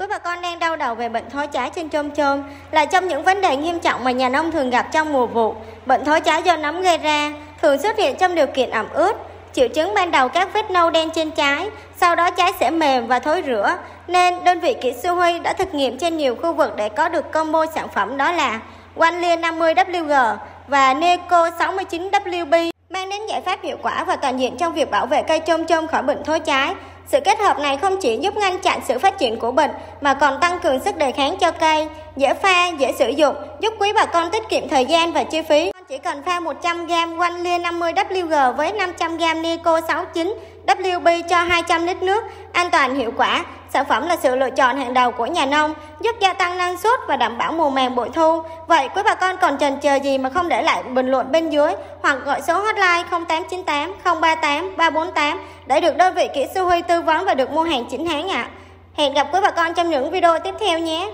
Quý bà con đang đau đầu về bệnh thối trái trên chôm chôm là trong những vấn đề nghiêm trọng mà nhà nông thường gặp trong mùa vụ. Bệnh thối trái do nấm gây ra thường xuất hiện trong điều kiện ẩm ướt. Triệu chứng ban đầu các vết nâu đen trên trái, sau đó trái sẽ mềm và thối rữa. Nên đơn vị kỹ sư Huy đã thực nghiệm trên nhiều khu vực để có được combo sản phẩm đó là Wanlia 50WG và Neco 69WB mang đến giải pháp hiệu quả và toàn diện trong việc bảo vệ cây chôm chôm khỏi bệnh thối trái. Sự kết hợp này không chỉ giúp ngăn chặn sự phát triển của bệnh mà còn tăng cường sức đề kháng cho cây, dễ pha, dễ sử dụng, giúp quý bà con tiết kiệm thời gian và chi phí. Chỉ cần pha 100g Wanlia 50WG với 500g Nico 69 WB cho 200 lít nước, an toàn hiệu quả. Sản phẩm là sự lựa chọn hàng đầu của nhà nông, giúp gia tăng năng suất và đảm bảo mùa màng bội thu. Vậy quý bà con còn chần chờ gì mà không để lại bình luận bên dưới hoặc gọi số hotline 0898 038 348 để được đơn vị kỹ sư Huy tư vấn và được mua hàng chính hãng ạ. À. Hẹn gặp quý bà con trong những video tiếp theo nhé.